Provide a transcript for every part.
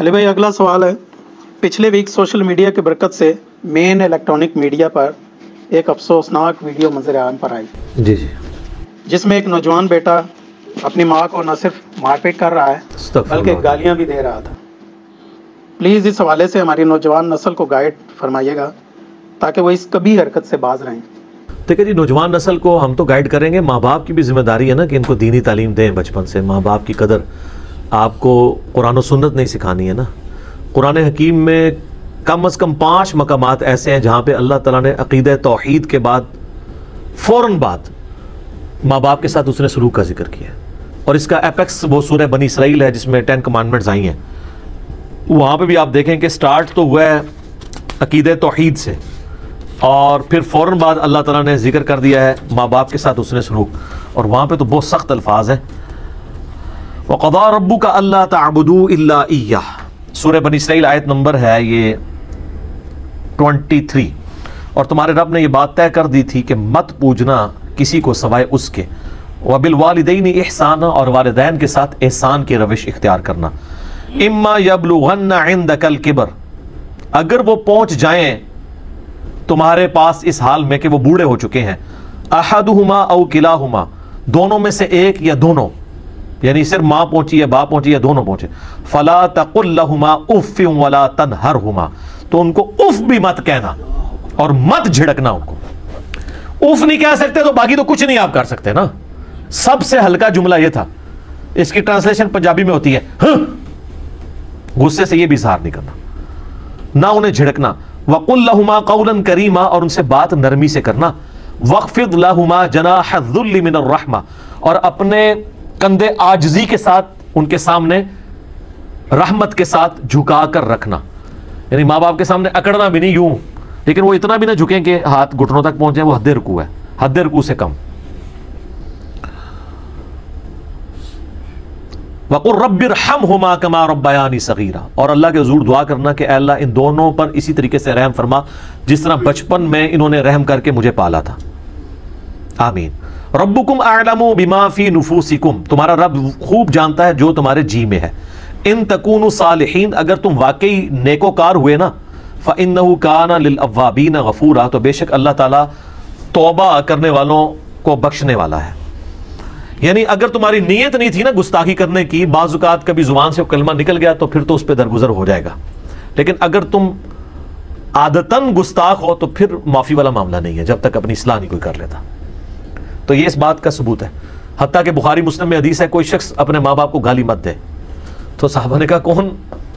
अली भाई अगला सवाल है। पिछले वीक सोशल मीडिया की बरकत से मेन इलेक्ट्रॉनिक मीडिया पर एक अफसोसनाक वीडियो मंजर आम पर आई। जी जी। जिसमें एक नौजवान बेटा अपनी माँ को न सिर्फ़ मारपीट कर रहा है बल्कि गालियाँ भी दे रहा था। प्लीज़ इस हवाले से हमारी नौजवान नस्ल को गाइड फरमाइएगा ताकि वो इस कभी हरकत से बाज रहें। देखिए जी नौजवान नस्ल को हम तो गाइड करेंगे। माँ बाप की भी ज़िम्मेदारी है ना कि इनको दीनी तालीम दें बचपन से। माँ बाप की कदर आपको कुरान सुन्नत नहीं सिखानी है ना? कुरान हकीम में कम अज़ कम पाँच मकाम ऐसे हैं जहाँ पर अल्लाह ताला ने अकीद तोहीद के बाद, फ़ौरन बाद माँ बाप के साथ उसने सलूक का ज़िक्र किया। और इसका एपेक्स वो सूरह बनी इसराइल है जिसमें टेन कमांडमेंट्स आई हैं। वहाँ पे भी आप देखें कि स्टार्ट तो हुआ है अकीद तोहीद से। और फिर फ़ौरन बाद अल्लाह ताला ने ज़िक्र कर दिया है माँ बाप के साथ उसने सलूक। और वहाँ पे तो बहुत सख्त अल्फाज हैं। वक़दा रब्बू का अल्लाह तबुदू सूर्य बनी इसराइल आयत नंबर है ये 23 और तुम्हारे रब ने यह बात तय कर दी थी कि मत पूजना किसी को सवाए उसके। वबिल वालदेन एहसान और वालदेन के साथ एहसान की रविश इख्तियार करना। इम्मा यबलुगन्ना इंदकल किबर अगर वो पहुँच जाएँ, तुम्हारे पास इस हाल में कि वो बूढ़े हो चुके हैं। अहदुहुमा औ किलाहुमा दोनों में से एक या दोनों। यानी सिर्फ़ माँ पहुँची या बाप पहुँची या दोनों पहुँचे। फला तकुल्लहुमा उफ वला तनहरहुमा। तो उनको उफ भी मत कहना और मत झिड़कना उनको। उफ नहीं कह सकते तो बाकी तो कुछ नहीं आप कर सकते ना। सबसे हल्का जुमला यह था। इसकी ट्रांसलेशन पंजाबी में होती है। गुस्से से यह भी इजहार नहीं करना। ना उन्हें झिड़कना। वकुल्लहुमा कौलन करीमा और उनसे बात नरमी से करना। वक्फिद लहुमा जनाहुल्ली मिन रहमा। और अपने कंधे आजजी के साथ, उनके सामने रहमत के साथ झुका कर रखना। यानी माँ बाप के सामने अकड़ना भी नहीं, यूँ। लेकिन वो इतना भी ना झुकें कि हाथ घुटनों तक पहुँचे, वो हद्दे रुकू है। हद्दे रुकू से कम। वकुर रब्बिर हम हुमा कमा रब्बयानी सगीरा। और अल्लाह के हजूर दुआ करना कि अल्लाह इन दोनों पर इसी तरीके से रहम फरमा, जिस तरह बचपन में इन्होंने रहम करके मुझे पाला था। आमीन। रब्बुकुम आलमु बिमा फ़ी नुफूसिकुम। तुम्हारा रब खूब जानता है जो तुम्हारे जी में है। इन तकून सालिहीन, अगर तुम वाकई नेकोकार हुए ना फ़िन्नहु काना लिल अव्वाबीन गफूरा तो बेशक अल्लाह ताला तौबा करने वालों को बख्शने वाला है। यानी अगर तुम्हारी नीयत नहीं थी ना गुस्ताखी करने की, बाजुकात कभी ज़ुबान से कलमा निकल गया तो फिर तो उस पर दरगुजर हो जाएगा। लेकिन अगर तुम आदतन गुस्ताख हो तो फिर माफ़ी वाला मामला नहीं है, जब तक अपनी इसलाह नहीं कोई कर लेता। तो ये इस बात का सबूत है। हती कि बुखारी मुस्लिम में हदीस है, कोई शख्स अपने माँ बाप को गाली मत दे। तो साहबा ने कहा, कौन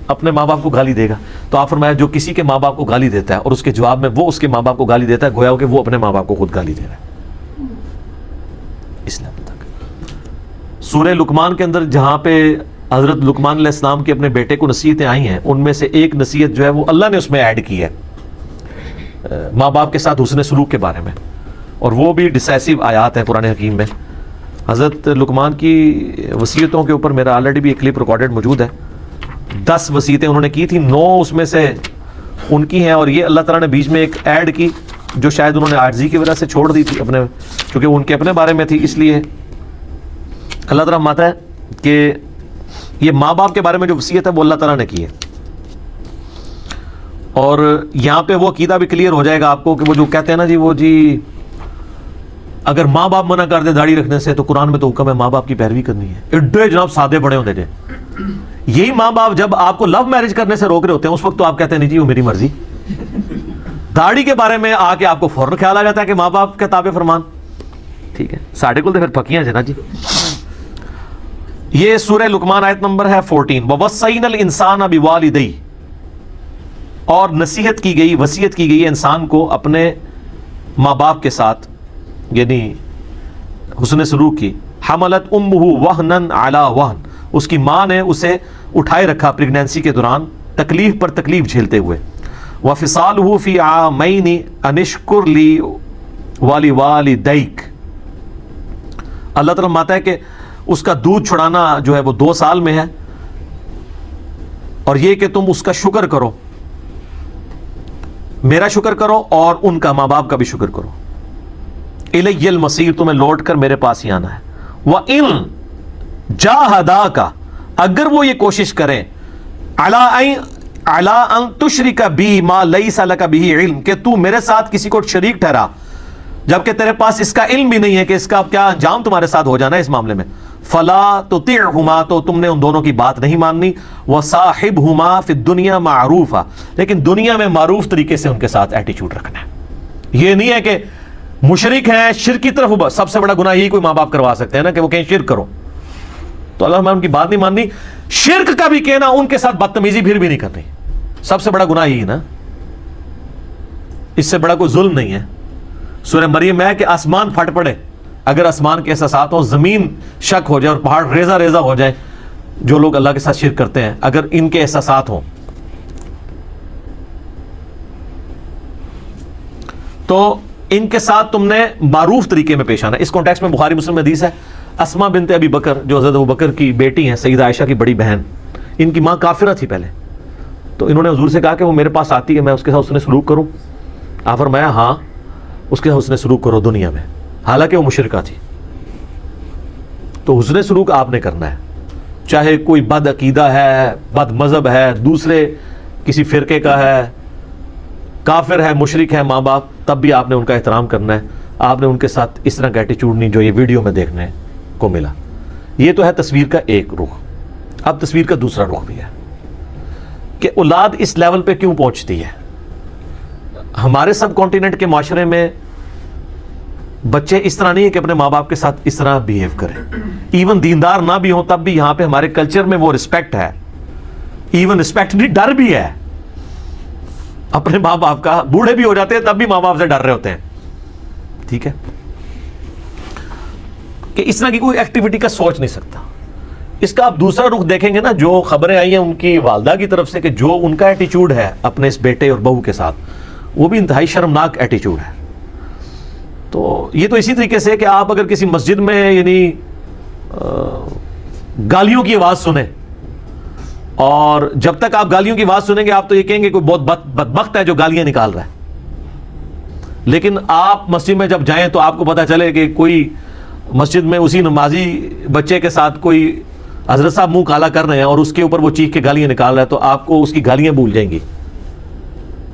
अपने माँ बाप को गाली देगा? तो आप फरमाया, जो किसी के माँ बाप को गाली देता है और उसके जवाब में वो उसके माँ बाप को गाली देता है, गोया हो कि वो अपने माँ बाप को खुद गाली दे रहा है। इसलिए तक। सूर्य लुकमान के अंदर जहाँ पे हज़रत लुकमान इस्लाम के अपने बेटे को नसीहतें आई हैं, उनमें से एक नसीहत जो है वो अल्लाह ने उसमें ऐड की है माँ बाप के साथ उसने सलूक के बारे में। और वो भी डिसाइसिव आयात है पुराने हकीम में। हज़रत लुकमान की वसीयतों के ऊपर मेरा ऑलरेडी भी एक क्लिप रिकॉर्डेड मौजूद है। दस वसीयतें उन्होंने की थी, नौ उसमें से उनकी हैं और ये अल्लाह ताला ने बीच में एक ऐड की जो शायद उन्होंने आर्जी की वजह से छोड़ दी थी अपने, क्योंकि उनके अपने बारे में थी, इसलिए। अल्लाह ताला माता है कि ये माँ बाप के बारे में जो वसीयत है, वो अल्लाह ताला ने की है। और यहाँ पे वो अकीदा भी क्लियर हो जाएगा आपको कि वो जो कहते हैं ना जी, वो जी अगर माँ बाप मना कर दे दाढ़ी रखने से तो कुरान में तो हुक्म है माँ बाप की पैरवी करनी है। एड्डे जनाब सादे बड़े होते थे। यही माँ बाप जब आपको लव मैरिज करने से रोक रहे होते हैं, उस वक्त तो आप कहते हैं, नहीं जी, वो मेरी मर्ज़ी। दाढ़ी के बारे में आके आपको फ़ौरन ख्याल आ जाता है कि माँ बाप के ताबे फरमान। ठीक है। साढ़े को तो फिर पकियाँ है ना जी। ये सूर्य लुकमान आयत नंबर है 14 वसैन इंसान अभी वालिदई। और नसीहत की गई, वसीयत की गई इंसान को अपने माँ बाप के साथ। यानी हुसन सलूक की, हमलत उम्महु वहनन आला वहन। उसकी माँ ने उसे उठाए रखा प्रेगनेंसी के दौरान, तकलीफ़ पर तकलीफ़ झेलते हुए। व फिसाल फ़ी आमईनी अनिश्कुर ली वाली वाली दैक अल्लाह तला माता है कि उसका दूध छुड़ाना जो है वो दो साल में है। और ये कि तुम उसका शुक्र करो। मेरा शुक्र करो और उनका माँ बाप का भी शुक्र करो। इल मसीर तुम्हें लौट कर मेरे पास ही आना है। वह इन जाहदा का अगर वो ये कोशिश करें, अला अला अन तुशरी का बी मा लई साल का भी इल्म, कि तू मेरे साथ किसी को शरीक ठहरा, जबकि तेरे पास इसका इल्म भी नहीं है कि इसका क्या अंजाम तुम्हारे साथ हो जाना है इस मामले में। फला तो तिर हुमा तो तुमने उन दोनों की बात नहीं माननी। वह साहिब हुमा फिर दुनिया मारूफ, लेकिन दुनिया में मारूफ तरीके से उनके साथ एटीट्यूड रखना है। यह नहीं है कि मुशरक है, शिर की तरफ़ सबसे बड़ा गुना यही कोई माँ बाप करवा सकते हैं ना कि वो कहीं, शिर करो। तो अल्लाह उनकी बात नहीं माननी शिरक का भी कहना, उनके साथ बदतमीजी फिर भी नहीं करनी। सबसे बड़ा गुना यही ना। इससे बड़ा कोई जुल्म नहीं है। सूर्य मरियम है कि आसमान फट पड़े। अगर आसमान के एहसास हो, ज़मीन शक हो जाए और पहाड़ रेजा रेजा हो जाए, जो लोग अल्लाह के साथ शिर करते हैं, अगर इनके एहसास हो। तो इनके साथ तुमने मारूफ तरीके में पेश आना। इस कॉन्टेक्स्ट में बुखारी, मुस्लिम हदीस है। असमा बिनते अभी बकर, जो हज़रत बकर की बेटी हैं, सईद आयशा की बड़ी बहन, इनकी माँ काफिरा थी पहले। तो इन्होंने हजूर से कहा कि वो मेरे पास आती है, मैं उसके साथ उसने सलूक करूँ। आ फरमाया हाँ उसके साथ उसने सलूक करो दुनिया में। हालाँकि वो मुशरका थी। तो उसने सलूक आपने करना है। चाहे कोई बद अकीदा है बद मज़हब है, दूसरे किसी फ़िरके का है काफिर है, मुशरक है माँ बाप तब भी आपने उनका एहतराम करना है। आपने उनके साथ इस तरह का एटीट्यूड नहीं, जो ये वीडियो में देखने को मिला। ये तो है तस्वीर का एक रुख। अब तस्वीर का दूसरा रुख भी है कि औलाद इस लेवल पे क्यों पहुँचती है? हमारे सब कॉन्टिनेंट के माशरे में बच्चे इस तरह नहीं है कि अपने माँ बाप के साथ इस तरह बिहेव करें। इवन दीनदार ना भी हो, तब भी यहाँ पे हमारे कल्चर में वो रिस्पेक्ट है। इवन रिस्पेक्ट नहीं, डर भी है। अपने माँ बाप का बूढ़े भी हो जाते हैं, तब भी माँ बाप से डर रहे होते हैं। ठीक है? कि इस तरह की कोई एक्टिविटी का सोच नहीं सकता। इसका आप दूसरा रुख देखेंगे ना, जो खबरें आई हैं उनकी वालदा की तरफ़ से कि जो उनका एटीट्यूड है अपने इस बेटे और बहू के साथ, वो भी इंतहाई शर्मनाक एटीट्यूड है। तो ये तो इसी तरीके से कि आप अगर किसी मस्जिद में, यानी गालियों की आवाज़ सुने और जब तक आप गालियों की आवाज़ सुनेंगे, आप तो ये कहेंगे कोई बहुत बदबख्त है जो गालियाँ निकाल रहा है। लेकिन आप मस्जिद में जब जाएँ तो आपको पता चले कि कोई मस्जिद में उसी नमाजी बच्चे के साथ कोई हज़रत साहब मुँह काला कर रहे हैं और उसके ऊपर वो चीख के गालियाँ निकाल रहा है तो आपको उसकी गालियाँ भूल जाएँगी।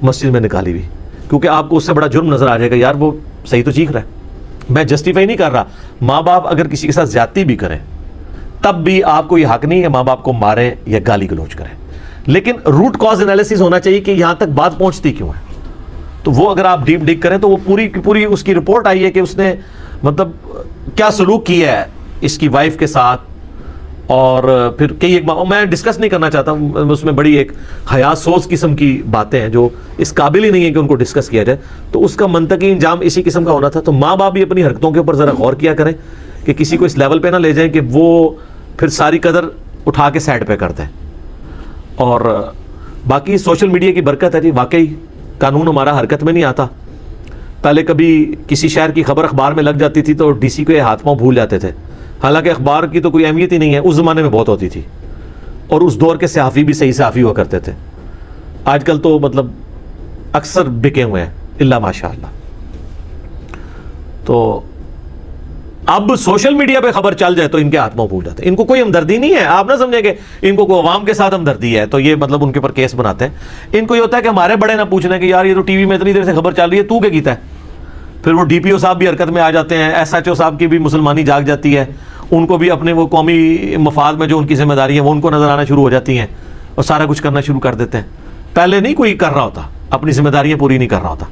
मस्जिद में निकाली हुई। क्योंकि आपको उससे बड़ा जुर्म नज़र आ जाएगा, यार वो सही तो चीख रहा है। मैं जस्टिफाई नहीं कर रहा। माँ बाप अगर किसी के साथ ज्यादती भी करें तब भी आपको यह हक नहीं है माँ बाप को मारे या गाली गलोच करें। लेकिन रूट कॉज एनालिसिस होना चाहिए कि यहाँ तक बात पहुँचती क्यों है। तो वो अगर आप डीप डिग करें तो वो पूरी पूरी उसकी रिपोर्ट आई है कि उसने मतलब क्या सलूक किया है इसकी वाइफ के साथ। और फिर कई एक मैं डिस्कस नहीं करना चाहता, उसमें बड़ी एक हया सोच किस्म की बातें हैं जो इस काबिल ही नहीं है कि उनको डिस्कस किया जाए। तो उसका मनतकी इंजाम इसी किस्म का होना था। तो माँ बाप भी अपनी हरकतों के ऊपर ज़रा गौर किया करें कि किसी को इस लेवल पे ना ले जाएँ कि वो फिर सारी कदर उठा के साइड पे करते हैं। और बाकी सोशल मीडिया की बरकत है जी, वाकई कानून हमारा हरकत में नहीं आता। पहले कभी किसी शहर की खबर अखबार में लग जाती थी तो डीसी को हाथ पाँव भूल जाते थे। हालाँकि अखबार की तो कोई अहमियत ही नहीं है, उस ज़माने में बहुत होती थी। और उस दौर के सहाफ़ी भी सही सहाफ़ी हुआ करते थे। आजकल तो मतलब अक्सर बिके हुए हैं, इल्ला माशा तो अब सोशल मीडिया पे खबर चल जाए तो इनके हाथ में भूल जाते हैं। इनको कोई हमदर्दी नहीं है, आप ना समझे कि इनको कोई अवाम के साथ हमदर्दी है तो ये मतलब उनके ऊपर केस बनाते हैं। इनको ये होता है कि हमारे बड़े ना पूछने कि, यार, ये तो टीवी में इतनी देर से खबर चल रही है, तू क्या गीता है? फिर वो डीपीओ साहब भी हरकत में आ जाते हैं, एसएचओ साहब की भी मुसलमानी जाग जाती है, उनको भी अपने वो कौमी मफाद में जो उनकी ज़िम्मेदारी है, वो उनको नज़र आना शुरू हो जाती हैं और सारा कुछ करना शुरू कर देते हैं। पहले नहीं कोई कर रहा होता, अपनी जिम्मेदारियाँ पूरी नहीं कर रहा होता।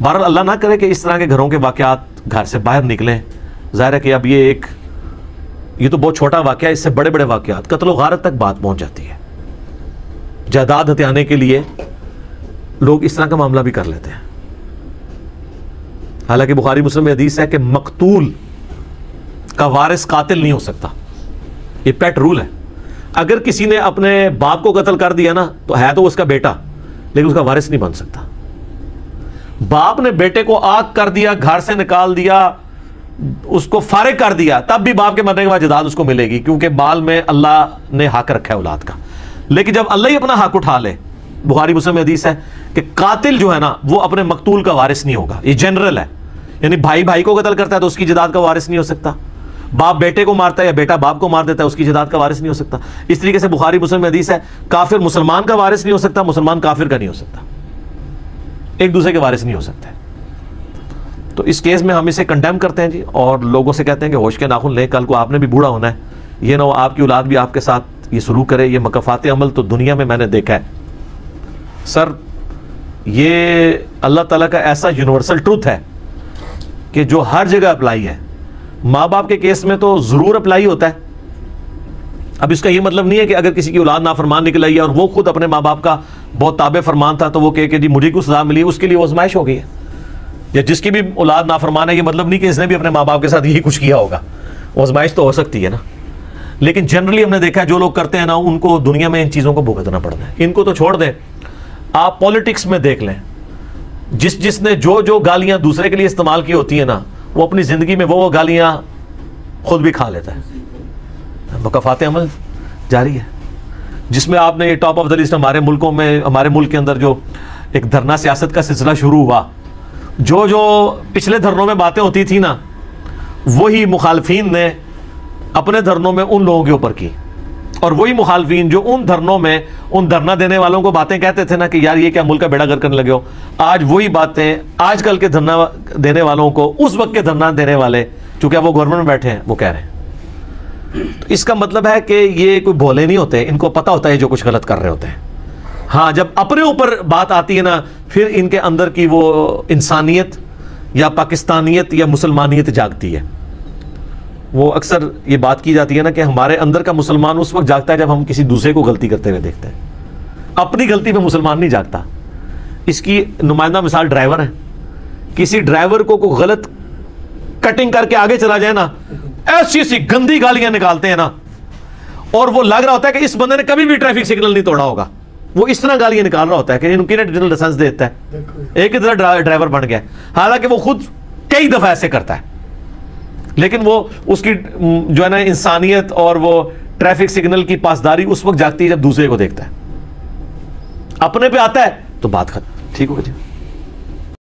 बहरहाल, अल्लाह ना करे कि इस तरह के घरों के वाकत घर से बाहर निकलें ज़ाहिर है कि अब ये एक, ये तो बहुत छोटा वाक्य है, इससे बड़े बड़े वाक्यात, कत्ल गारत तक बात पहुँच जाती है। जायदाद हत्याने के लिए लोग इस तरह का मामला भी कर लेते हैं। हालाँकि बुखारी मुस्लिम में हदीस है कि मकतूल का वारिस कातिल नहीं हो सकता। ये पेट रूल है। अगर किसी ने अपने बाप को कत्ल कर दिया ना तो है तो उसका बेटा, लेकिन उसका वारिस नहीं बन सकता। बाप ने बेटे को आग कर दिया, घर से निकाल दिया उसको फारिग कर दिया, तब भी बाप के मरने के बाद जदाद उसको मिलेगी, क्योंकि बाल में अल्लाह ने हक रखा है औलाद का। लेकिन जब अल्लाह ही अपना हक उठा ले, बुखारी मुस्लिम हदीस है कि कातिल जो है ना, वो अपने मकतूल का वारिस नहीं होगा। ये जनरल है। यानी भाई भाई को कतल करता है तो उसकी जदाद का वारिस नहीं हो सकता। बाप बेटे को मारता है या बेटा बाप को मार देता है, उसकी जदाद का वारिस नहीं हो सकता। इस तरीके से बुखारी मुस्लिम हदीस है, काफिर मुसलमान का वारिस नहीं हो सकता, मुसलमान काफिर का नहीं हो सकता। एक दूसरे के वारिस नहीं हो सकते। तो इस केस में हम इसे कंडेम करते हैं जी, और लोगों से कहते हैं कि होश के नाखुन लें, कल को आपने भी बूढ़ा होना है। ये ना हो, आपकी औलाद भी आपके साथ ये शुरू करे, ये मकफात अमल तो दुनिया में मैंने देखा है। सर, ये अल्लाह ताला का ऐसा यूनिवर्सल ट्रूथ है कि जो हर जगह अप्लाई है। माँ बाप के केस में तो ज़रूर अप्लाई होता है। अब इसका ये मतलब नहीं है कि अगर किसी की औलाद नाफरमान निकल आई है और वो खुद अपने माँ बाप का बहुत ताबे फरमान था तो वो कह के जी, मुझे को सजा मिली? उसके लिए वो हो गई है। या जिसकी भी औलाद नाफरमान है, ये मतलब नहीं कि इसने भी अपने माँ बाप के साथ यही कुछ किया होगा। आजमाइश तो हो सकती है ना। लेकिन जनरली हमने देखा है, जो लोग करते हैं ना, उनको दुनिया में इन चीज़ों को भुगतना पड़ता है। इनको तो छोड़ दें। आप पॉलिटिक्स में देख लें। जिस जिसने जो जो गालियाँ दूसरे के लिए इस्तेमाल की होती है ना, वो अपनी ज़िंदगी में वो वो गालियाँ खुद भी खा लेता है। मकफात अमल जारी है। जिसमें आपने ये टॉप ऑफ़ द लिस्ट हमारे मुल्कों में, हमारे मुल्क के अंदर जो एक धरना सियासत का सिलसिला शुरू हुआ जो जो पिछले धरनों में बातें होती थी ना, वही मुखालफिन ने अपने धरनों में उन लोगों के ऊपर की। और वही मुखालफिन जो उन धरनों में उन धरना देने वालों को बातें कहते थे ना कि यार ये क्या मुल्क का बेड़ा कर करने लगे हो? आज वही बातें आजकल के धरना देने वालों को, उस वक्त के धरना देने वाले, चूँकि वो गवर्नमेंट में बैठे हैं, वो कह रहे हैं। तो इसका मतलब है कि ये कोई भोले नहीं होते, इनको पता होता है जो कुछ गलत कर रहे होते हैं। हाँ जब अपने ऊपर बात आती है ना, फिर इनके अंदर की वो इंसानियत या पाकिस्तानियत या मुसलमानियत जागती है। वो अक्सर ये बात की जाती है ना कि हमारे अंदर का मुसलमान उस वक्त जागता है जब हम किसी दूसरे को गलती करते हुए देखते हैं। अपनी गलती में मुसलमान नहीं जागता। इसकी नुमाइंदा मिसाल ड्राइवर है। किसी ड्राइवर को कोई गलत कटिंग करके आगे चला जाए ना ऐसी ऐसी गंदी गालियाँ निकालते हैं ना, और वो लग रहा होता है कि इस बंदे ने कभी भी ट्रैफ़िक सिग्नल नहीं तोड़ा होगा। वो इस तरह गालियाँ निकाल रहा होता है कि इनकी डिजिटल लाइसेंस देता है। एक ही तरह ड्राइवर बन गया। हालाँकि वो खुद कई दफ़ा ऐसे करता है। लेकिन वो उसकी जो है ना इंसानियत और वो ट्रैफ़िक सिग्नल की पासदारी उस वक्त जागती है जब दूसरे को देखता है। अपने पे आता है तो बात खत्म। ठीक हो जी।